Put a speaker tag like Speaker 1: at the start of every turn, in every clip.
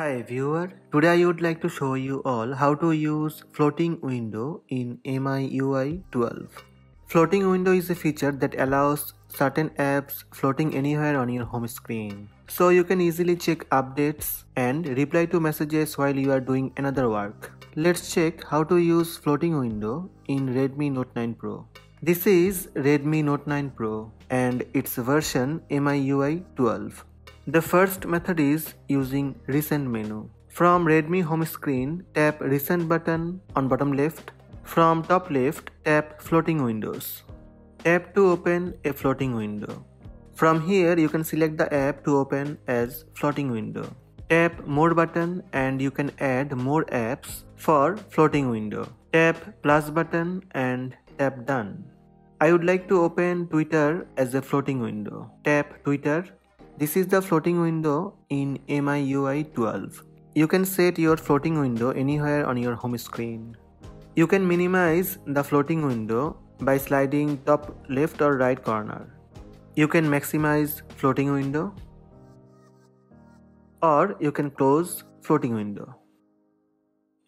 Speaker 1: Hi viewer, today I would like to show you all how to use floating window in MIUI 12. Floating window is a feature that allows certain apps floating anywhere on your home screen. So you can easily check updates and reply to messages while you are doing another work. Let's check how to use floating window in Redmi Note 9 Pro. This is Redmi Note 9 Pro and its version MIUI 12. The first method is using recent menu. From Redmi home screen, tap recent button on bottom left. From top left, tap floating windows. Tap to open a floating window. From here, you can select the app to open as floating window. Tap more button and you can add more apps for floating window. Tap plus button and tap done. I would like to open Twitter as a floating window. Tap Twitter this is the floating window in MIUI 12. You can set your floating window anywhere on your home screen. You can minimize the floating window by sliding top left or right corner. You can maximize floating window or you can close floating window.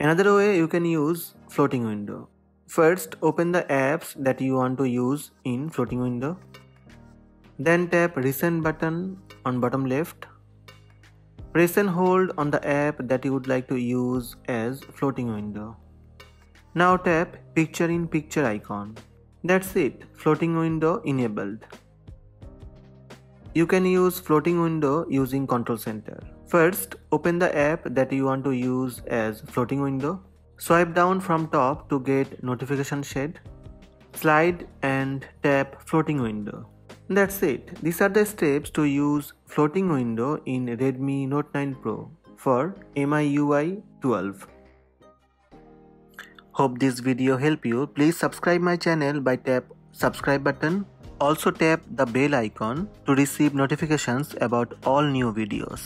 Speaker 1: Another way you can use floating window. First open the apps that you want to use in floating window. Then tap recent button on bottom left. Press and hold on the app that you would like to use as floating window. Now tap picture in picture icon. That's it, floating window enabled. You can use floating window using control center. First, open the app that you want to use as floating window. Swipe down from top to get notification shade. Slide and tap floating window. That's it. These are the steps to use floating window in Redmi Note 9 Pro for MIUI 12. Hope this video help you. Please subscribe my channel by tap subscribe button. Also tap the bell icon to receive notifications about all new videos.